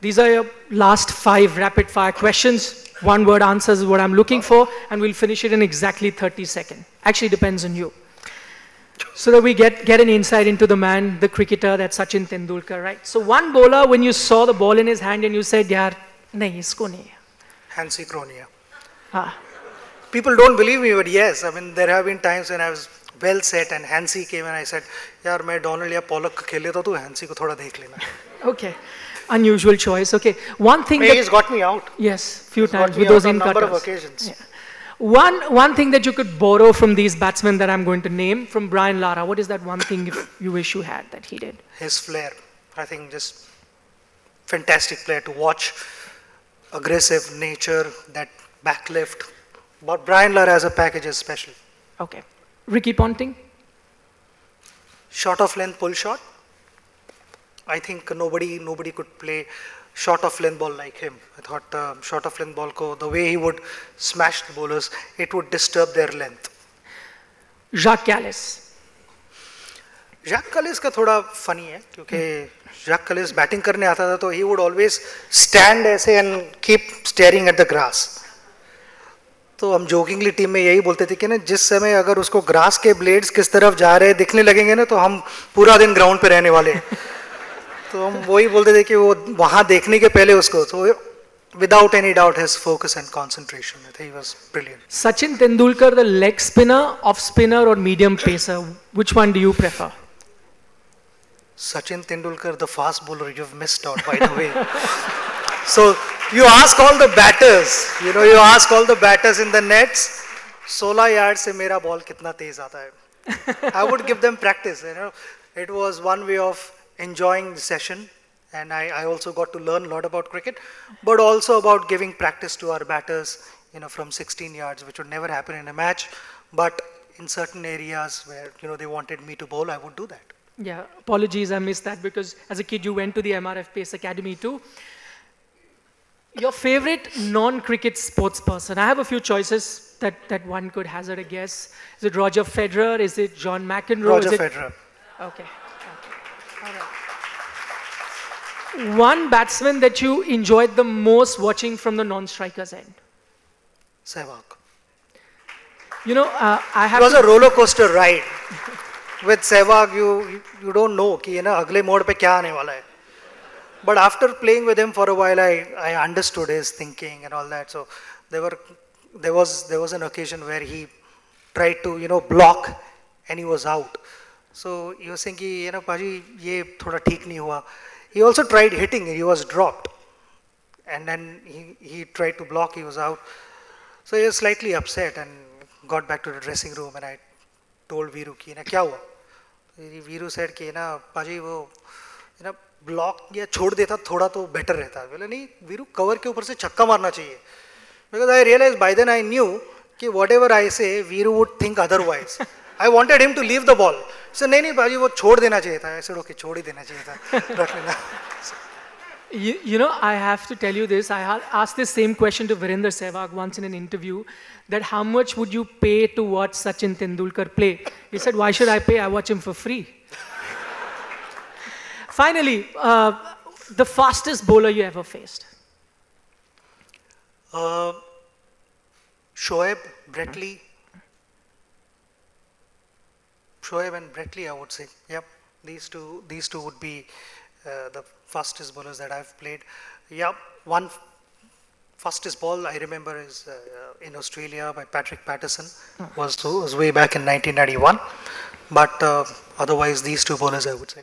These are your last five rapid fire questions. One word answers is what I'm looking for, and we'll finish it in exactly 30 seconds. Actually depends on you. So that we get, get an insight into the man, the cricketer, that Sachin Tendulkar, right? So one bowler, when you saw the ball in his hand and you said, yaar, nahi, isko nahi. Hansie Cronje. Ah. People don't believe me, but yes, I mean, there have been times when I was well set and Hansie came and I said, yaar, main Donald ya Pollock khele to tu Hansie ko thoda dekh lena. okay. Unusual choice. Okay. One thing Hey, that, he's got me out yes, few got times with those in number of occasions. Yeah. One, one thing that you could borrow from these batsmen that I'm going to name from Brian Lara, what is that one thing if you wish you had that he did? his flair. I think just fantastic player to watch. Aggressive nature, that back lift. But Brian Lara as a package is special. Okay. Ricky Ponting? Short of length pull shot. I think nobody nobody could play short of length ball like him. I thought uh, short of length ball ko the way he would smash the bowlers, it would disturb their length. Jacques Callis? Jacques Kallis का थोड़ा funny है क्योंकि Jack कलिस batting करने आता था तो ही would always stand ऐसे and keep staring at the grass तो हम जोकिंगली टीम में यही बोलते थे कि ना जिस समय अगर उसको ग्रास के ब्लेड्स किस तरफ़ जा रहे दिखने लगेंगे ना तो हम पूरा दिन ग्राउंड पे रहने वाले हैं तो हम वही बोलते थे कि वो वहाँ देखने के पहले उसको तो without any doubt his focus and concentration he was brilliant Sachin Tendulkar, the leg spinner, off spinner, or medium pacer? Which one do you prefer? Sachin Tendulkar, the fast bowler, you've missed out, by the way. so you ask all the batters, you know, you ask all the batters in the nets, 16 yards से मेरा ball कितना तेज आता है. I would give them practice, you know. It was one way of enjoying the session, and I, I also got to learn a lot about cricket, but also about giving practice to our batters, you know, from 16 yards, which would never happen in a match, but in certain areas where, you know, they wanted me to bowl, I would do that. Yeah, apologies, I missed that because as a kid you went to the MRF Pace Academy too. Your favorite non-cricket sports person? I have a few choices that, that one could hazard a guess. Is it Roger Federer? Is it John McEnroe? Roger Is it- Federer. Okay. okay. All right One batsman that you enjoyed the most watching from the non-strikers end. Sehwag. You know, uh, I It have was to- a roller coaster ride. With Sehwag, you you don't know कि ये ना अगले मोड़ पे क्या आने वाला है. But after playing with him for a while, I, I understood his thinking and all that. So there were there was there was an occasion where he tried to you know block and he was out. So he was saying कि ये ना पाजी ये थोड़ा ठीक नहीं हुआ. He also tried hitting. He was dropped, and then he he tried to block. He was out. So he was slightly upset and got back to the dressing room and I told Viru कि ना क्या हुआ Veeru said कि ना पाजी वो ना block या छोड़ देता थोड़ा तो बेटर रहता बोले नहीं वीरू कवर के ऊपर से छक्का मारना चाहिए because I realise bye then I knew कि वट एवर आई से Veeru would think otherwise I wanted him to leave the ball Sir नहीं नहीं भाजी वो छोड़ देना चाहिए था ऐसे रोके छोड़ ही देना चाहिए था रख लेना You, you, know, I have to tell you this. I asked this same question to Virender Sehwag once in an interview that how much would you pay to watch Sachin Tendulkar play? He said, Why should I pay? I watch him for free. Finally, uh, the fastest bowler you ever faced? Uh, Shoaib, Brett Lee, Shoaib and Brett Lee, I would say. Yep, these two, these two would be uh, the fastest bowlers that I've played. Yep, one fastest ball I remember is uh, in Australia by Patrick Patterson. Was was way back in 1991. But uh, otherwise, these two bowlers I would say.